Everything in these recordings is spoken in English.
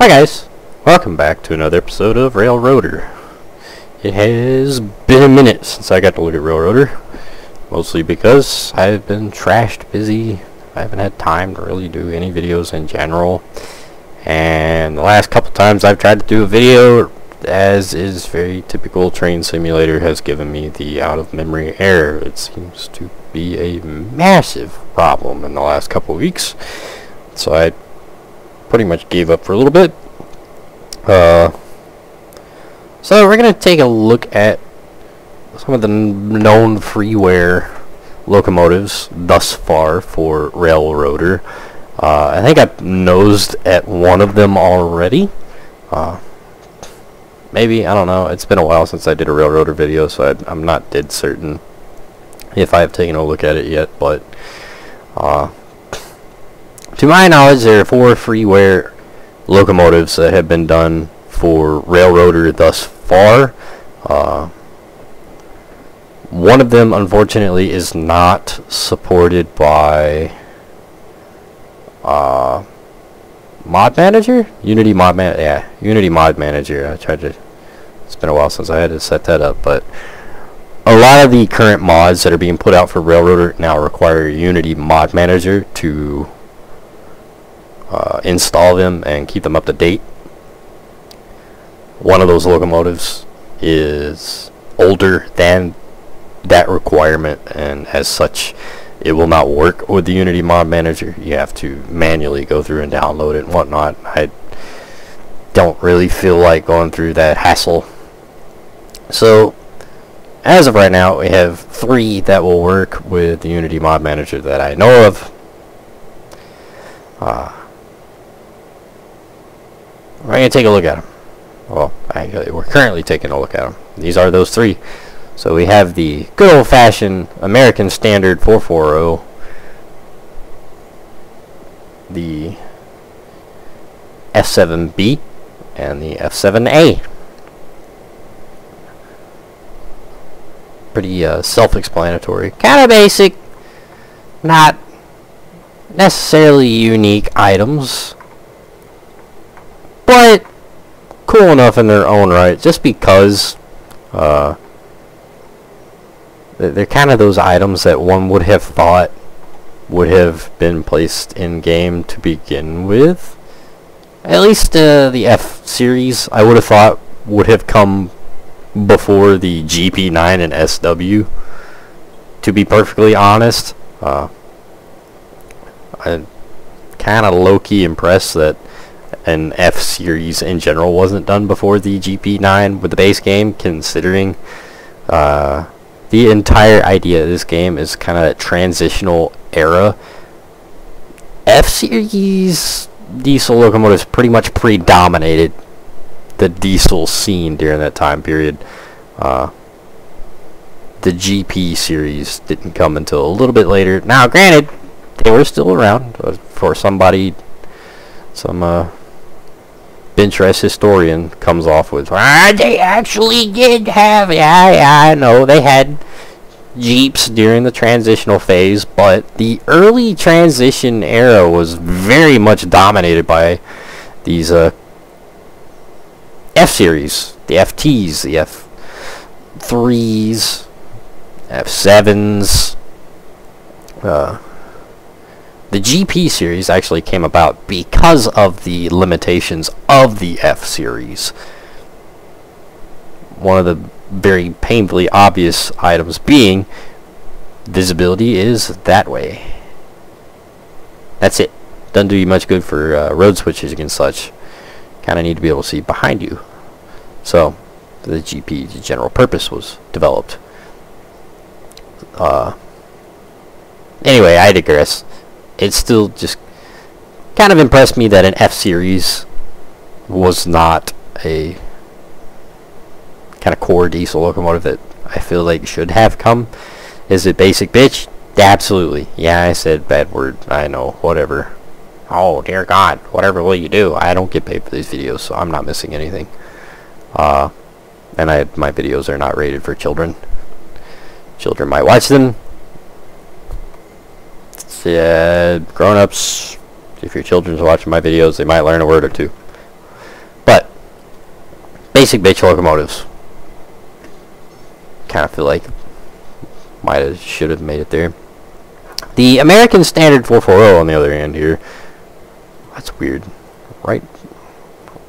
Hi guys, welcome back to another episode of Railroader. It has been a minute since I got to look at Railroader, mostly because I've been trashed busy. I haven't had time to really do any videos in general. And the last couple times I've tried to do a video, as is very typical, Train Simulator has given me the out-of-memory error. It seems to be a massive problem in the last couple weeks. So I pretty much gave up for a little bit. Uh, so we're going to take a look at some of the known freeware locomotives thus far for Railroader. Uh, I think I've nosed at one of them already. Uh, maybe, I don't know. It's been a while since I did a Railroader video, so I, am not dead certain if I have taken a look at it yet, but uh, to my knowledge, there are four freeware locomotives that have been done for Railroader thus far. Uh, one of them, unfortunately, is not supported by uh, Mod Manager? Unity Mod Man yeah, Unity Mod Manager. I tried to it's been a while since I had to set that up, but a lot of the current mods that are being put out for Railroader now require Unity Mod Manager to uh, install them and keep them up to date. One of those locomotives is older than that requirement and as such it will not work with the Unity Mod Manager. You have to manually go through and download it and whatnot. I don't really feel like going through that hassle. So as of right now we have three that will work with the Unity Mod Manager that I know of. Uh, we're going to take a look at them. Well, we're currently taking a look at them. These are those three. So we have the good old-fashioned American Standard 440, the F7B, and the F7A. Pretty uh, self-explanatory. Kind of basic, not necessarily unique items but cool enough in their own right just because uh, they're kind of those items that one would have thought would have been placed in game to begin with. At least uh, the F series I would have thought would have come before the GP9 and SW to be perfectly honest uh, I'm kind of low-key impressed that an F series in general wasn't done before the GP9 with the base game, considering uh, the entire idea of this game is kind of a transitional era. F series diesel locomotives pretty much predominated the diesel scene during that time period. Uh, the GP series didn't come until a little bit later. Now, granted, they were still around for somebody, some uh, Pinterest historian comes off with, ah, they actually did have, yeah, yeah, I know, they had Geeps during the transitional phase, but the early transition era was very much dominated by these uh, F-Series, the FTs, the F3s, F7s, uh, the GP series actually came about because of the limitations of the F series. One of the very painfully obvious items being visibility is that way. That's it. Doesn't do you much good for uh, road switches and such. Kind of need to be able to see behind you. So, the GP, general purpose, was developed. Uh, anyway, I digress it still just kind of impressed me that an F-Series was not a kind of core diesel locomotive that I feel like should have come. Is it basic bitch? Absolutely. Yeah, I said bad word. I know. Whatever. Oh, dear God. Whatever will you do? I don't get paid for these videos, so I'm not missing anything. Uh, and I my videos are not rated for children. Children might watch them yeah, grown-ups, if your children's watching my videos, they might learn a word or two. But, basic bitch locomotives. Kind of feel like might have should have made it there. The American Standard 440 on the other hand here. That's weird. Right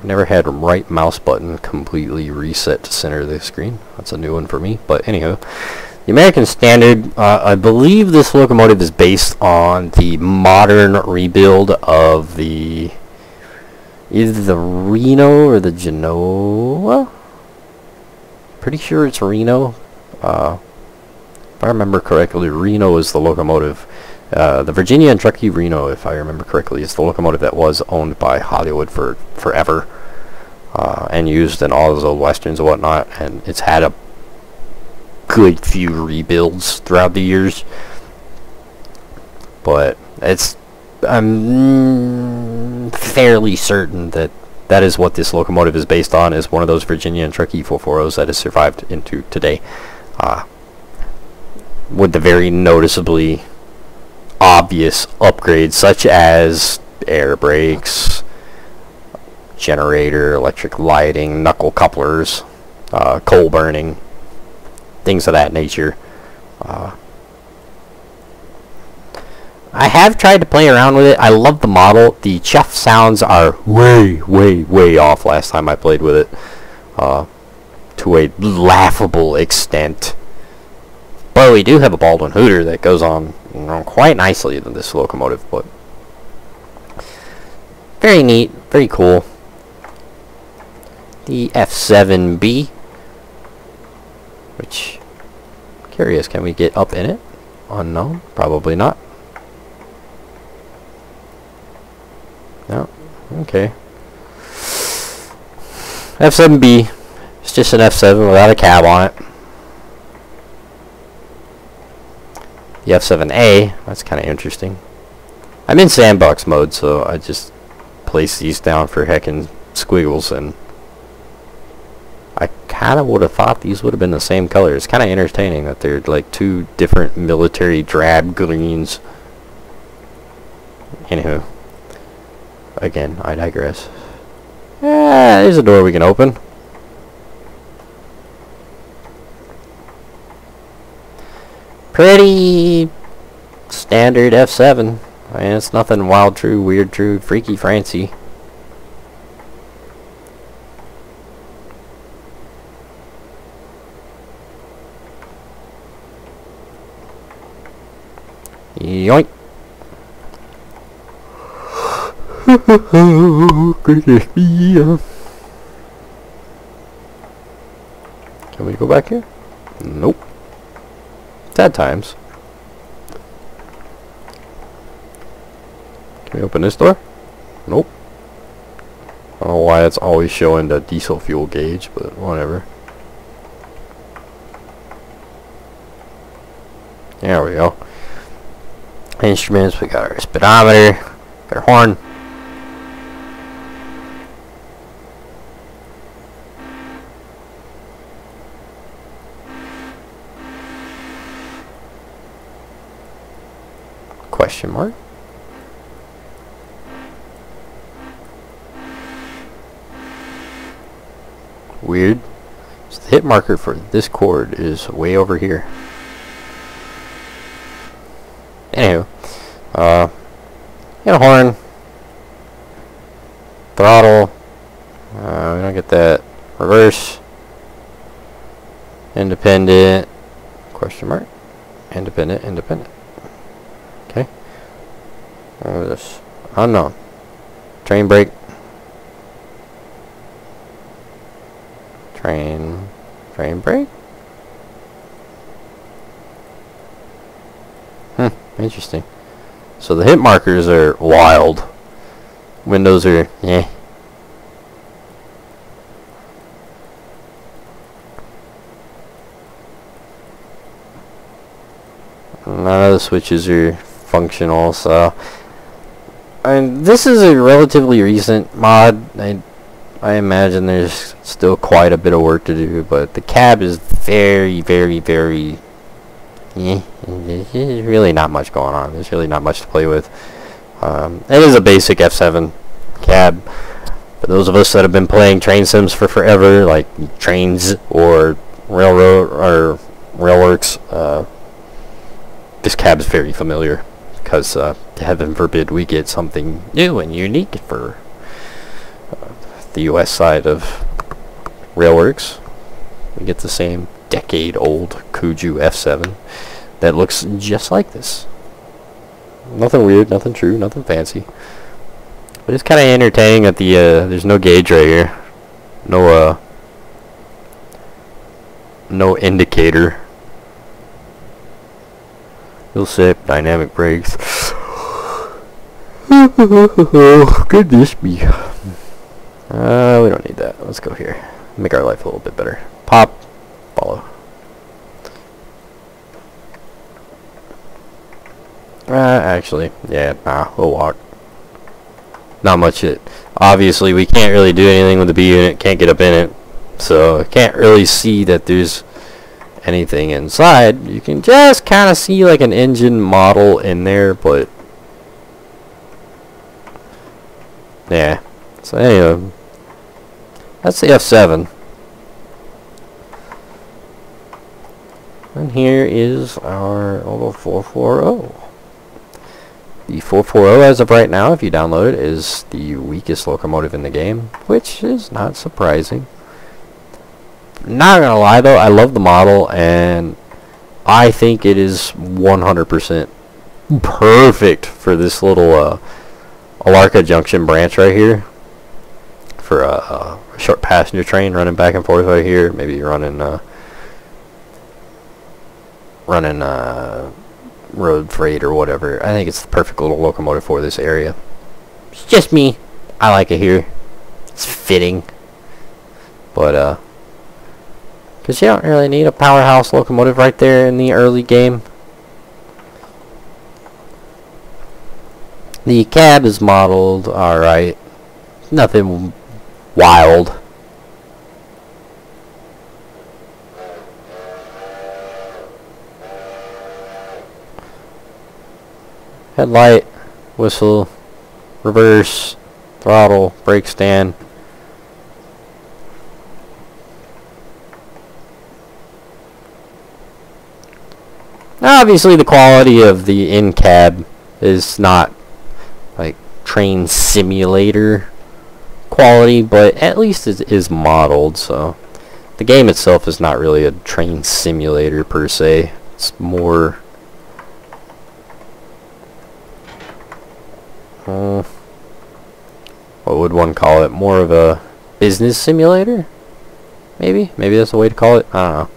never had right mouse button completely reset to center of the screen. That's a new one for me. But anyhow, the American Standard, uh, I believe this locomotive is based on the modern rebuild of the either the Reno or the Genoa. Pretty sure it's Reno. Uh, if I remember correctly, Reno is the locomotive. Uh, the Virginia and Truckee Reno, if I remember correctly, is the locomotive that was owned by Hollywood for forever uh, and used in all those old westerns and whatnot. And it's had a good few rebuilds throughout the years. But it's I'm fairly certain that that is what this locomotive is based on, is one of those Virginia and Truckee 440s that has survived into today. Uh, with the very noticeably obvious upgrades such as air brakes, generator, electric lighting, knuckle couplers, uh, coal burning, things of that nature. Uh, I have tried to play around with it. I love the model. The chuff sounds are way, way, way off last time I played with it. Uh, to a laughable extent. But we do have a Baldwin Hooter that goes on you know, quite nicely in this locomotive, but very neat, very cool. The F7B, which, curious, can we get up in it? Oh, Unknown, probably not. No, okay. F7B, it's just an F7 without a cab on it. The F7A, that's kind of interesting. I'm in sandbox mode, so I just place these down for heckin' squiggles, and I kind of would have thought these would have been the same color. It's kind of entertaining that they're like two different military drab greens. Anywho, again, I digress. Yeah, there's a door we can open. pretty standard F7. I mean, it's nothing wild, true, weird, true, freaky, fancy. Yoink. Can we go back here? Nope. Sad times. Can we open this door? Nope. I don't know why it's always showing the diesel fuel gauge, but whatever. There we go. Instruments, we got our speedometer, our horn. Question mark? Weird. So the hit marker for this chord is way over here. Anywho, uh, a horn, throttle, uh, we don't get that, reverse, independent, question mark, independent, independent. Okay. What is this? Unknown. Train brake. Train. Train brake? Hmm, interesting. So the hit markers are wild. Windows are, eh. None of the switches are functional, so mean, this is a relatively recent mod. I, I imagine there's still quite a bit of work to do, but the cab is very, very, very... Eh, there's really not much going on. There's really not much to play with. Um, it is a basic F7 cab. For those of us that have been playing train sims for forever, like trains or railroad or railworks, uh, this cab is very familiar because uh, heaven forbid we get something new and unique for uh, the U.S. side of railworks. We get the same decade-old Kuju F7 that looks just like this. Nothing weird, nothing true, nothing fancy. But it's kind of entertaining that the uh, there's no gauge right here, no uh, no indicator. You'll sip dynamic brakes. Could this be? Uh, we don't need that. Let's go here. Make our life a little bit better. Pop, follow. Uh, actually, yeah, nah, we'll walk. Not much it. Obviously, we can't really do anything with the B unit, can't get up in it. So, can't really see that there's anything inside. You can just kind of see like an engine model in there, but... Yeah. So, anyway. That's the F7. And here is our Oval 440. The 440 as of right now, if you download it, is the weakest locomotive in the game, which is not surprising. Not gonna lie though, I love the model and I think it is 100% perfect for this little uh, Alarka Junction branch right here. For a, a, short passenger train running back and forth right here, maybe running uh, running uh, road freight or whatever. I think it's the perfect little locomotive for this area. It's just me. I like it here. It's fitting. But, uh, because you don't really need a powerhouse locomotive right there in the early game. The cab is modeled alright. Nothing wild. Headlight, whistle, reverse, throttle, brake stand. Now obviously the quality of the in-cab is not like train simulator quality, but at least it is modeled, so the game itself is not really a train simulator per se. It's more uh, what would one call it? More of a business simulator? Maybe? Maybe that's the way to call it? I don't know.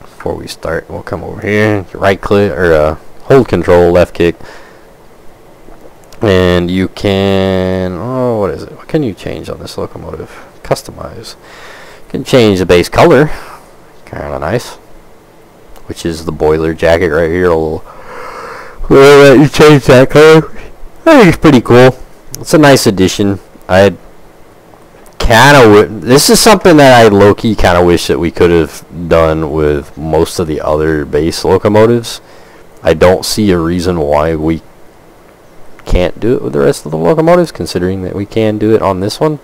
Before we start, we'll come over here, right click, or uh, hold control, left kick. And you can, oh, what is it? What can you change on this locomotive? Customize. You can change the base color. Kind of nice. Which is the boiler jacket right here, a little We'll let you change that color. I think it's pretty cool. It's a nice addition. I kind of this is something that I low-key kind of wish that we could have done with most of the other base locomotives. I don't see a reason why we can't do it with the rest of the locomotives, considering that we can do it on this one.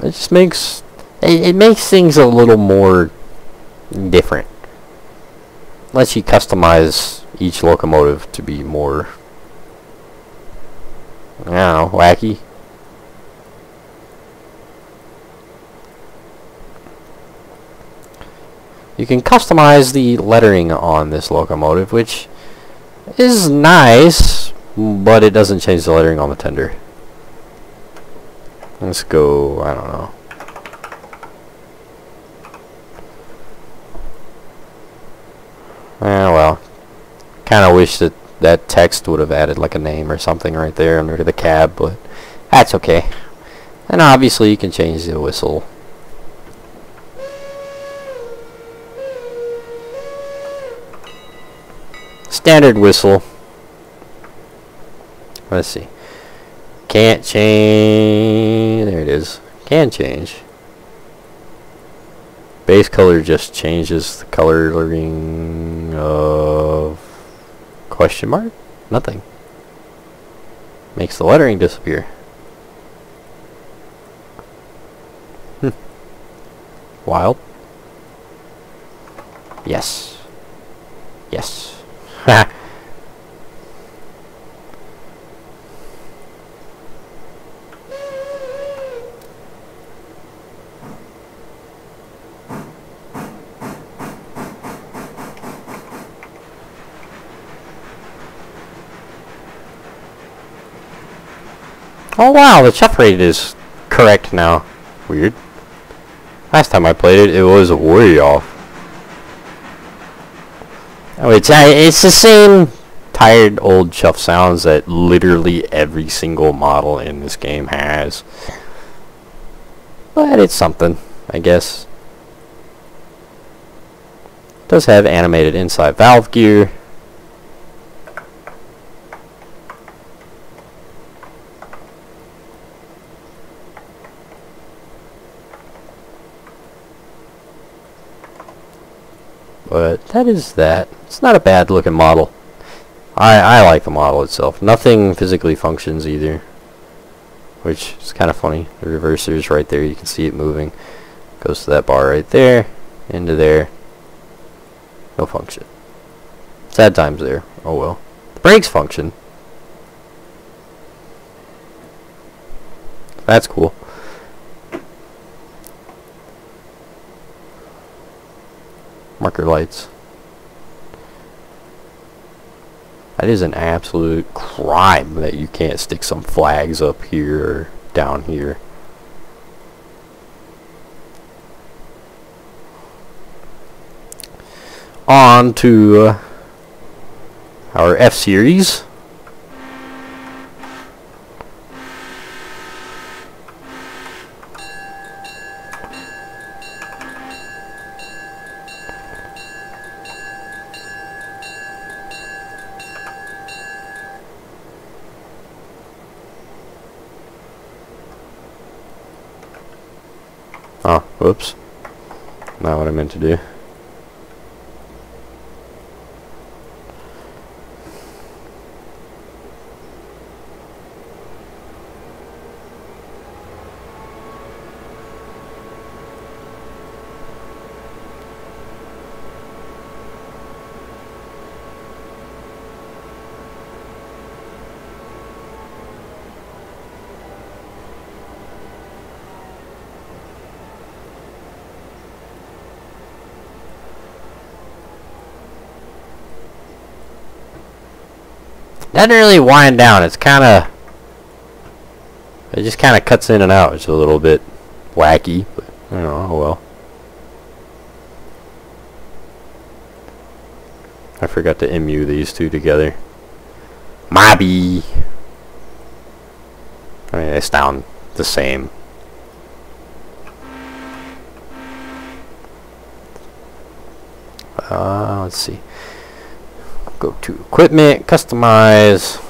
It just makes it, it makes things a little more different lets you customize each locomotive to be more, I don't know, wacky. You can customize the lettering on this locomotive, which is nice, but it doesn't change the lettering on the tender. Let's go, I don't know. Eh, well. Kind of wish that that text would have added like a name or something right there under the cab, but that's okay. And obviously you can change the whistle. Standard whistle. Let's see. Can't change. There it is. Can change. Base color just changes the coloring of question mark? Nothing. makes the lettering disappear. Hmm. Wild. Yes. Yes. Oh wow, the chuff rate is correct now. Weird. Last time I played it, it was way off. Oh, it's uh, it's the same tired old chuff sounds that literally every single model in this game has. But it's something, I guess. It does have animated inside valve gear. But that is that. It's not a bad looking model. I, I like the model itself. Nothing physically functions either. Which is kind of funny. The reverser is right there. You can see it moving. Goes to that bar right there. Into there. No function. Sad times there. Oh well. The brakes function. That's cool. marker lights. That is an absolute crime that you can't stick some flags up here or down here. On to uh, our F-Series. Oh, whoops. Not what I meant to do. Doesn't really wind down. It's kind of... It just kind of cuts in and out. It's a little bit wacky, but I don't know. Oh well. I forgot to MU these two together. Mobby! I mean, they sound the same. Uh, let's see go to equipment, customize.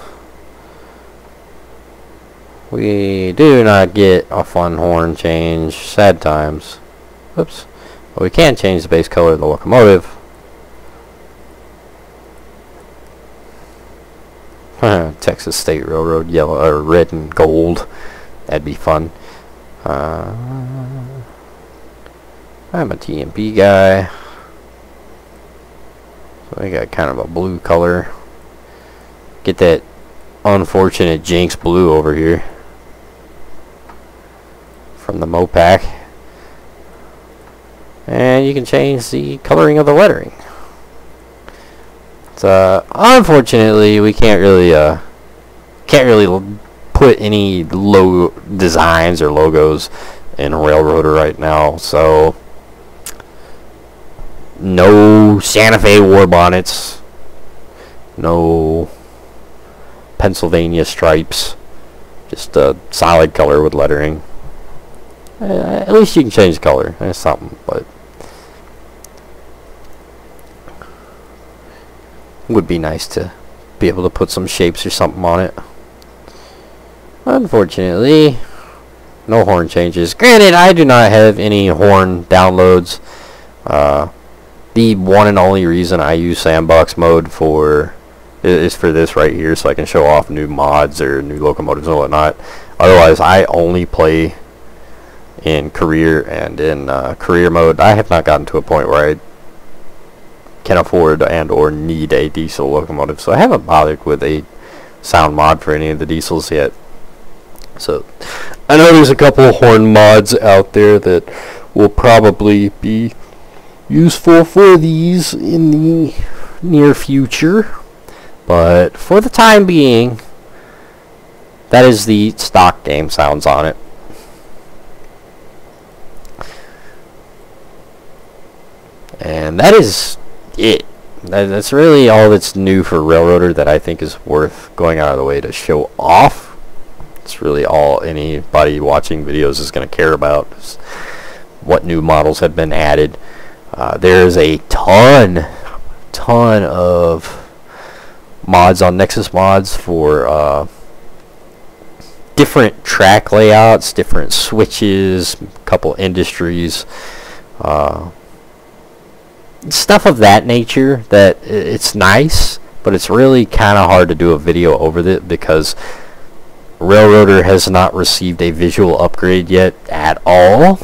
We do not get a fun horn change. Sad times. Oops. But we can change the base color of the locomotive. Texas State Railroad yellow or red and gold. That'd be fun. Uh, I'm a T&P guy. I got kind of a blue color. Get that unfortunate Jenks blue over here. From the Mopac. And you can change the coloring of the lettering. So, unfortunately, we can't really, uh, can't really put any logo designs or logos in Railroader right now. So, no Santa Fe war bonnets. No Pennsylvania stripes. Just a solid color with lettering. Uh, at least you can change color. That's something, but would be nice to be able to put some shapes or something on it. Unfortunately, no horn changes. Granted, I do not have any horn downloads. Uh, the one and only reason I use sandbox mode for is for this right here, so I can show off new mods or new locomotives and whatnot. Otherwise, I only play in career and in uh, career mode. I have not gotten to a point where I can afford and or need a diesel locomotive, so I haven't bothered with a sound mod for any of the diesels yet. So I know there's a couple of horn mods out there that will probably be useful for these in the near future. But for the time being, that is the stock game sounds on it. And that is it. That's really all that's new for Railroader that I think is worth going out of the way to show off. It's really all anybody watching videos is going to care about what new models have been added. Uh, there's a ton, ton of mods on Nexus Mods for uh, different track layouts, different switches, a couple industries, uh, stuff of that nature that it's nice, but it's really kind of hard to do a video over it because Railroader has not received a visual upgrade yet at all.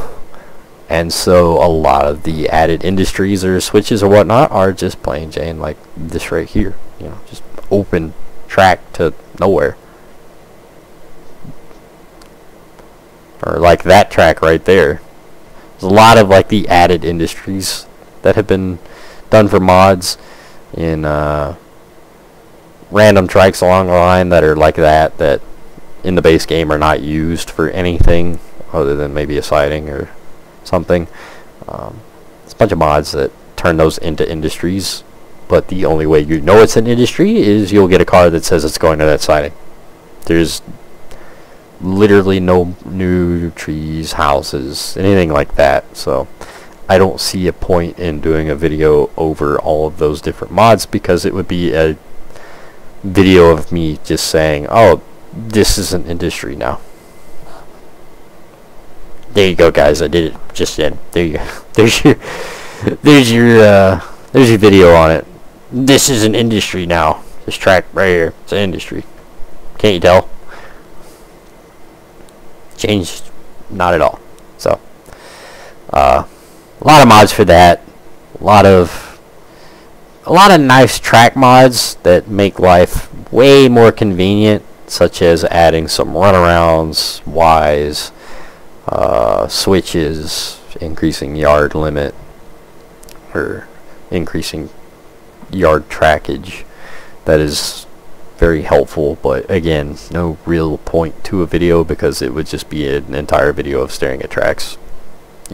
And so a lot of the added industries or switches or whatnot are just plain Jane like this right here. You know, just open track to nowhere. Or like that track right there. There's a lot of like the added industries that have been done for mods in uh, random tracks along the line that are like that that in the base game are not used for anything other than maybe a siding or something. Um, it's a bunch of mods that turn those into industries but the only way you know it's an industry is you'll get a car that says it's going to that siding. There's literally no new trees, houses, anything like that. So I don't see a point in doing a video over all of those different mods because it would be a video of me just saying, oh, this is an industry now. There you go, guys. I did it just then. There you go. There's your, there's your, uh, there's your video on it. This is an industry now. This track right here. It's an industry. Can't you tell? Changed not at all. So uh, a lot of mods for that. A lot of a lot of nice track mods that make life way more convenient, such as adding some runarounds, Ys, uh, switches, increasing yard limit, or increasing yard trackage. That is very helpful but again no real point to a video because it would just be an entire video of staring at tracks.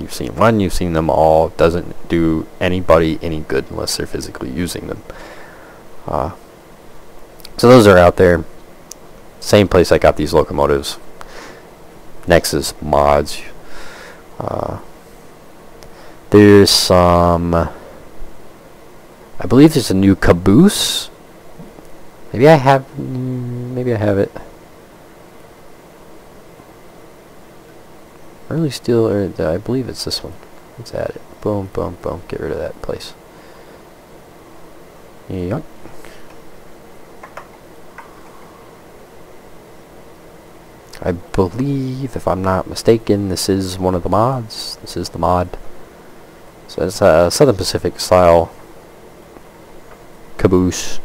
You've seen one you've seen them all doesn't do anybody any good unless they're physically using them. Uh, so those are out there. Same place I got these locomotives Nexus mods uh, there's some I believe there's a new caboose. Maybe I have, maybe I have it. Early steel, or I believe it's this one. Let's add it. Boom, boom, boom. Get rid of that place. Yep. I believe, if I'm not mistaken, this is one of the mods. This is the mod. So it's a Southern Pacific style caboose.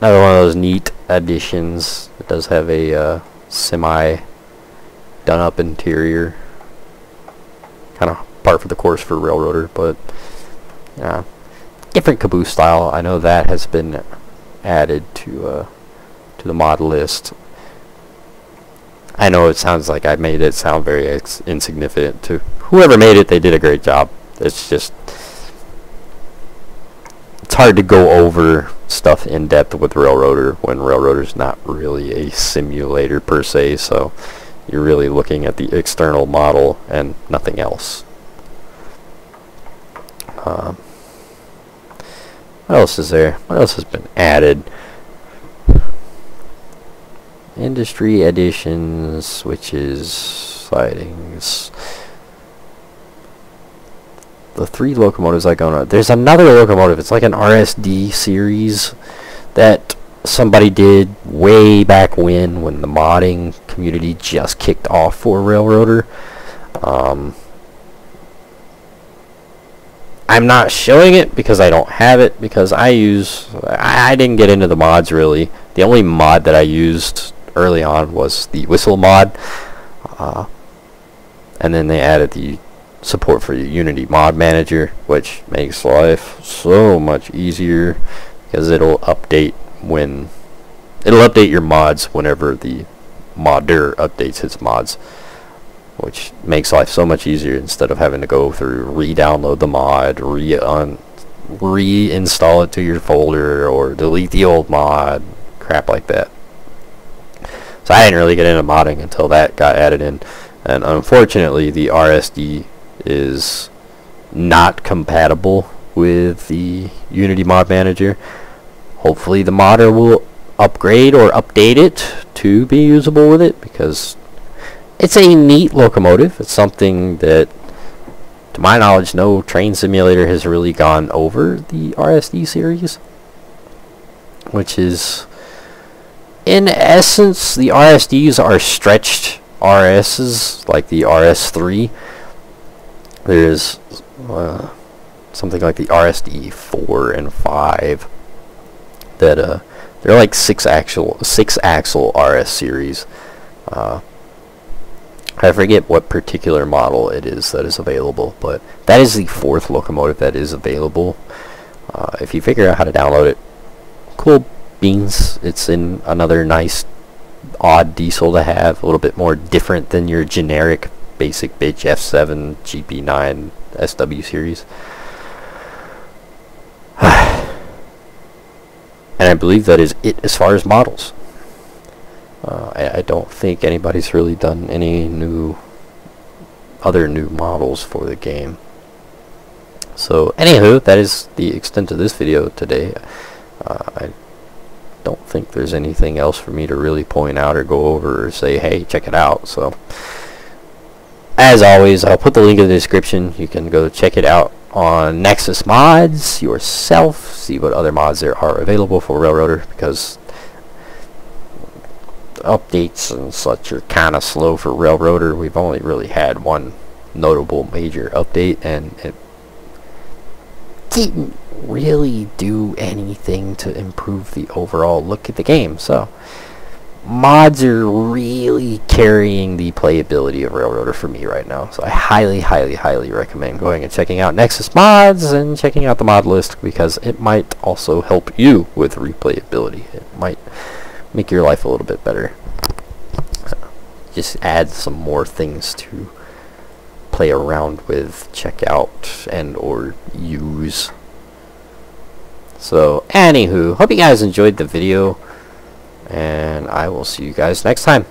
Another one of those neat additions. It does have a uh, semi done up interior. Kind of part for the course for Railroader, but yeah, different caboose style. I know that has been added to uh, to the mod list. I know it sounds like I made it sound very insignificant to whoever made it. They did a great job. It's just it's hard to go over stuff in depth with Railroader when Railroader's not really a simulator per se, so you're really looking at the external model and nothing else. Uh, what else is there? What else has been added? Industry editions, switches, sidings the three locomotives I go on. There's another locomotive. It's like an RSD series that somebody did way back when, when the modding community just kicked off for Railroader. Um, I'm not showing it because I don't have it because I use I, I, didn't get into the mods really. The only mod that I used early on was the whistle mod, uh, and then they added the support for the Unity Mod Manager, which makes life so much easier because it'll update when it'll update your mods whenever the modder updates its mods which makes life so much easier instead of having to go through re-download the mod, re un reinstall it to your folder, or delete the old mod, crap like that. So I didn't really get into modding until that got added in, and unfortunately the RSD is not compatible with the Unity Mod Manager. Hopefully the modder will upgrade or update it to be usable with it because it's a neat locomotive. It's something that, to my knowledge, no train simulator has really gone over the RSD series. Which is, in essence, the RSDs are stretched RSs, like the RS3. There's uh, something like the RSD 4 and 5 that uh, they're like six axle six axle RS series. Uh, I forget what particular model it is that is available, but that is the fourth locomotive that is available. Uh, if you figure out how to download it, cool beans. It's in another nice, odd diesel to have, a little bit more different than your generic basic bitch F7 GP9 SW series. and I believe that is it as far as models. Uh, I, I, don't think anybody's really done any new other new models for the game. So anywho, that is the extent of this video today. Uh, I don't think there's anything else for me to really point out or go over or say, hey, check it out. So as always, I'll put the link in the description. You can go check it out on Nexus Mods yourself, see what other mods there are available for Railroader because updates and such are kind of slow for Railroader. We've only really had one notable major update and it didn't really do anything to improve the overall look at the game. So mods are really carrying the playability of Railroader for me right now. So I highly, highly, highly recommend going and checking out Nexus Mods and checking out the mod list because it might also help you with replayability. It might make your life a little bit better. Just add some more things to play around with, check out, and or use. So, anywho, hope you guys enjoyed the video, and I will see you guys next time.